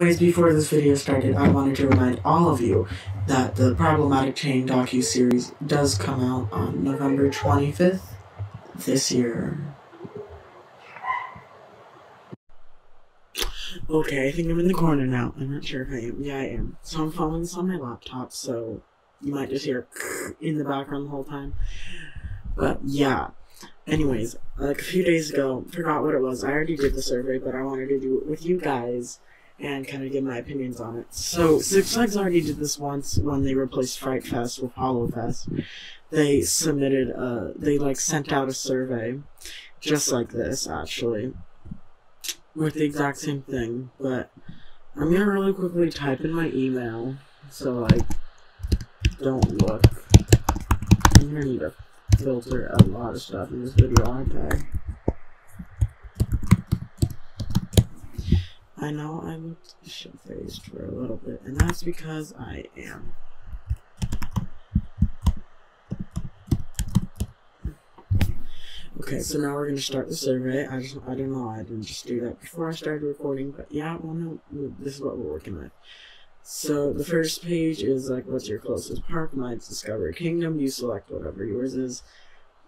Anyways, before this video started, I wanted to remind all of you that the Problematic Chain docu-series does come out on November 25th this year. Okay, I think I'm in the corner now. I'm not sure if I am. Yeah, I am. So I'm following this on my laptop, so you might just hear in the background the whole time. But yeah. Anyways, like a few days ago, forgot what it was. I already did the survey, but I wanted to do it with you guys and kind of give my opinions on it. So Six Flags already did this once when they replaced Fright Fest with HallowFest. They submitted a, they like sent out a survey, just like this actually, with the exact same thing. But I'm gonna really quickly type in my email, so like, don't look. I'm gonna need to filter a lot of stuff in this video, aren't I? I know I looked shit faced for a little bit, and that's because I am. Okay, so now we're gonna start the survey. I just, I don't know, I didn't just do that before I started recording, but yeah, well, no, this is what we're working with. So the first page is like, what's your closest park? Mine's Discovery Kingdom. You select whatever yours is.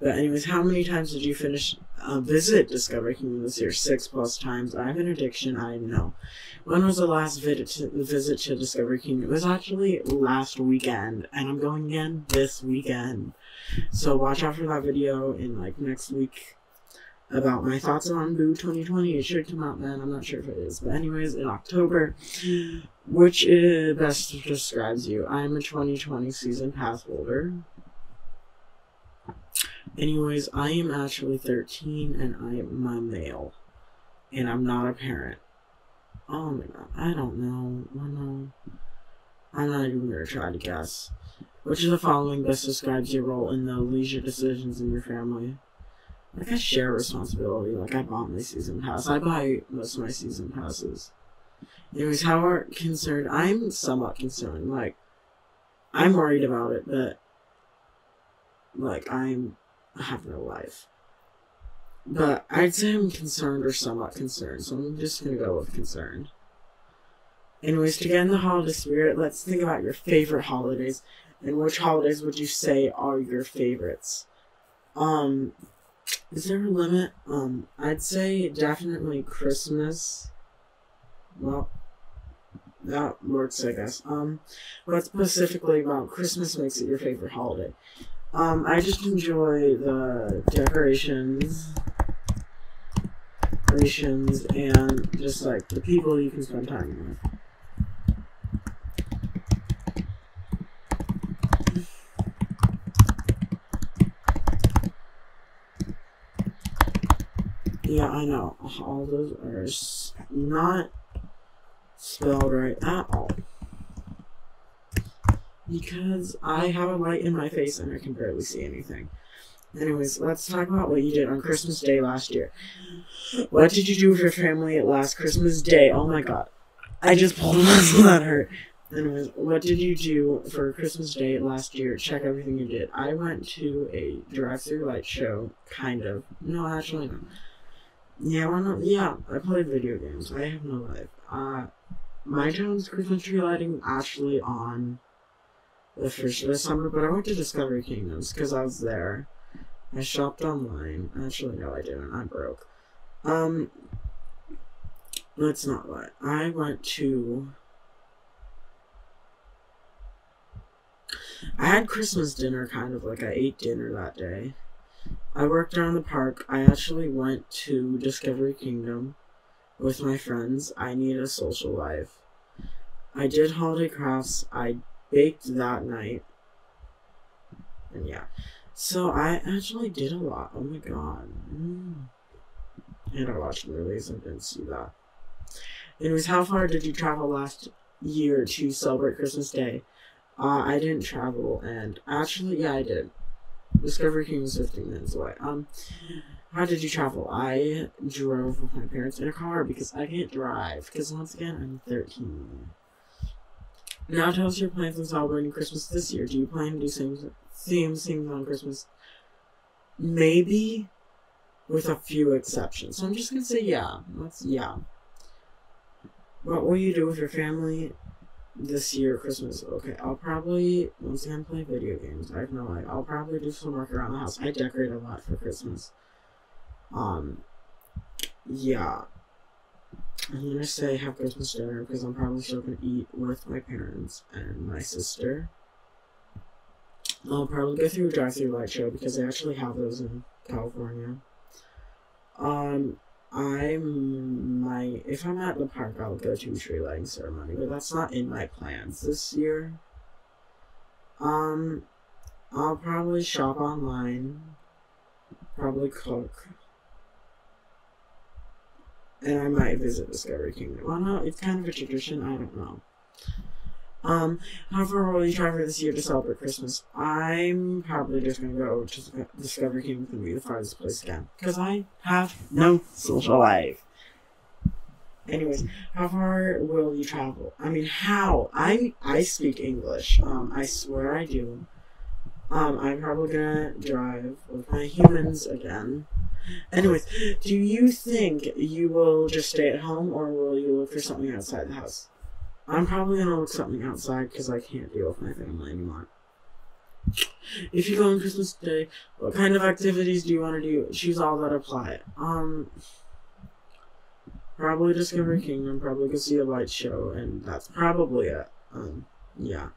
But anyways, how many times did you finish a visit Discovery Kingdom this year? Six plus times. I have an addiction. I know. When was the last visit to, visit to Discovery Kingdom? It was actually last weekend, and I'm going again this weekend. So watch out for that video in like next week about my thoughts on Boo 2020. It should come out then. I'm not sure if it is, but anyways, in October, which uh, best describes you? I'm a 2020 season pass holder. Anyways, I am actually 13 and I am a male. And I'm not a parent. Oh my god, I don't know. I know. I'm not even gonna try to guess. Which of the following best describes your role in the leisure decisions in your family? Like, I share responsibility. Like, I bought my season pass. I buy most of my season passes. Anyways, how are concerned? I'm somewhat concerned. Like, I'm worried about it, but, like, I'm I have no life. But I'd say I'm concerned or somewhat concerned, so I'm just gonna go with concerned. Anyways, to get in the holiday spirit, let's think about your favorite holidays and which holidays would you say are your favorites? Um, is there a limit? Um, I'd say definitely Christmas. Well, that works, I guess. Um, what specifically about Christmas makes it your favorite holiday? Um, I just enjoy the decorations, decorations, and just like the people you can spend time with. Yeah, I know. All those are not spelled right at all because I have a light in my face and I can barely see anything. Anyways, let's talk about what you did on Christmas Day last year. What did you do with your family at last Christmas Day? Oh my god. I just pulled a muscle that hurt. Anyways, what did you do for Christmas Day last year? Check everything you did. I went to a drive-through light show, kind of. No, actually no. Yeah, why not? Yeah, I played video games. I have no life. Uh, my town's Christmas tree lighting actually on the first of the summer, but I went to Discovery Kingdoms because I was there. I shopped online. Actually, no, I didn't. I broke. Um, let's not lie. I went to. I had Christmas dinner, kind of like I ate dinner that day. I worked around the park. I actually went to Discovery Kingdom with my friends. I need a social life. I did holiday crafts. I baked that night. And yeah. So I actually did a lot. Oh my god. Mm. And I watched movies and didn't see that. Anyways, how far did you travel last year to celebrate Christmas Day? Uh, I didn't travel, and actually, yeah, I did. Discovery King is 15 minutes away. Um, how did you travel? I drove with my parents in a car because I can't drive. Because once again, I'm 13. Now tell us your plans on celebrating Christmas this year. Do you plan to do same same things on Christmas? Maybe, with a few exceptions. So I'm just gonna say yeah. That's yeah. what will you do with your family this year, Christmas? Okay, I'll probably once again play video games. I have no idea. I'll probably do some work around the house. I decorate a lot for Christmas. Um, yeah. I'm gonna say have Christmas dinner because I'm probably still gonna eat with my parents and my sister. I'll probably go through a drive-through light show because they actually have those in California. Um, I might, if I'm at the park, I'll go to a tree lighting ceremony, but that's not in my plans this year. Um, I'll probably shop online, probably cook, and I might visit Discovery Kingdom. Well, no, it's kind of a tradition, I don't know. Um, how far will you travel this year to celebrate Christmas? I'm probably just gonna go to Discovery Kingdom and be the farthest place again. Because I have no social life. Anyways, how far will you travel? I mean, how? I I speak English. Um, I swear I do. Um, I'm probably gonna drive with my humans again. Anyways, do you think you will just stay at home or will you look for something outside the house? I'm probably gonna look something outside because I can't deal with my family anymore. If you go on Christmas Day, what kind of activities do you want to do? Choose all that apply. Um, probably Discovery Kingdom, probably go see a light show, and that's probably it. Um, yeah.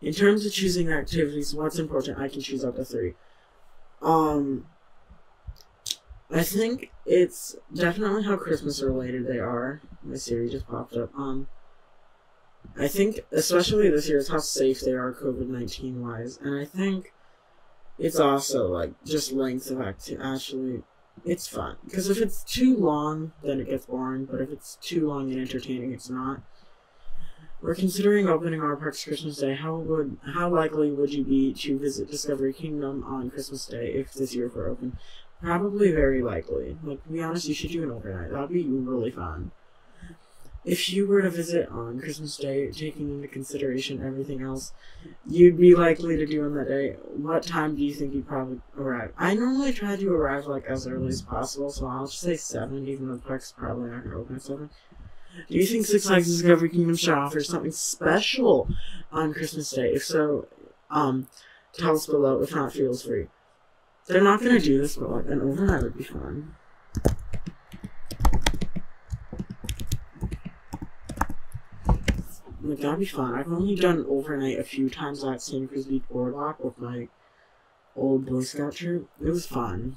In terms of choosing activities, what's important? I can choose up to three. Um, I think it's definitely how Christmas related they are. My Siri just popped up. Um, I think, especially this year, is how safe they are COVID 19 wise. And I think it's also, like, just length of activity. Actually, it's fun. Because if it's too long, then it gets boring. But if it's too long and entertaining, it's not. We're considering opening our parks Christmas Day. How would how likely would you be to visit Discovery Kingdom on Christmas Day if this year were open? Probably very likely. Like to be honest, you should do an overnight. That'd be really fun. If you were to visit on Christmas Day, taking into consideration everything else, you'd be likely to do on that day. What time do you think you'd probably arrive? I normally try to arrive like as early as possible, so I'll just say seven, even though the park's probably not gonna open at seven. Do you think Six Flags Discovery Kingdom should offer something special on Christmas Day? If so, um, tell us below. If not, feels free. They're not gonna do this, but like an overnight would be fun. Like that'd be fun. I've only done overnight a few times at Santa Cruz Beach Boardwalk with my old Boy Scout troop. It was fun.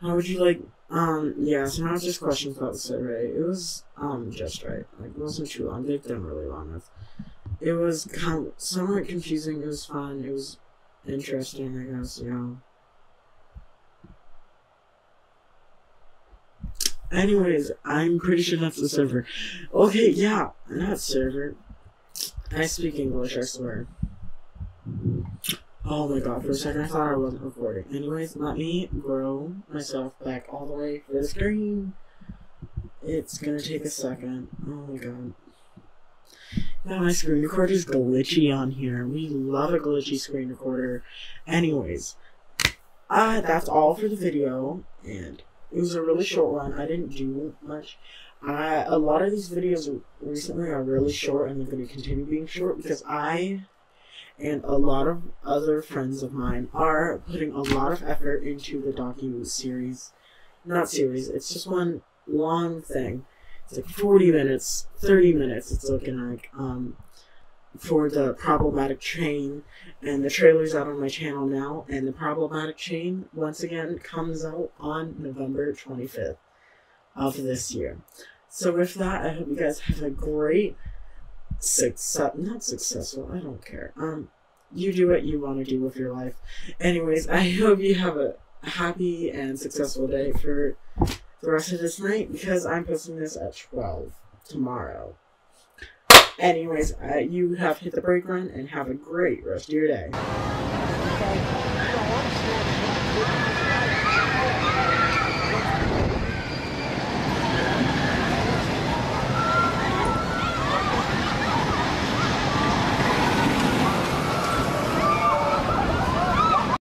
How would you like? Um, yeah. So now it's just questions about the survey. It was um just right. Like it wasn't too long. They've done really long with. It was kind of somewhat confusing. It was fun. It was interesting. I guess. Yeah. Anyways, I'm pretty sure that's the server. Okay, yeah, not server. I speak English, I swear. Oh my god, for a second I thought I wasn't recording. Anyways, let me grow myself back all the way to the screen. It's gonna take a second. Oh my god. My screen recorder is glitchy on here. We love a glitchy screen recorder. Anyways, uh, that's all for the video, and it was a really short one. I didn't do much. I, a lot of these videos recently are really short, and they're going to continue being short because I and a lot of other friends of mine are putting a lot of effort into the docu series. Not series, it's just one long thing. It's like 40 minutes, 30 minutes, it's looking like. Um, for the problematic chain. And the trailer's out on my channel now and the problematic chain once again comes out on november 25th of this year. So with that i hope you guys have a great success not successful i don't care. Um you do what you want to do with your life. Anyways i hope you have a happy and successful day for the rest of this night because I'm posting this at 12 tomorrow. Anyways, uh, you have hit the brake run and have a great rest of your day.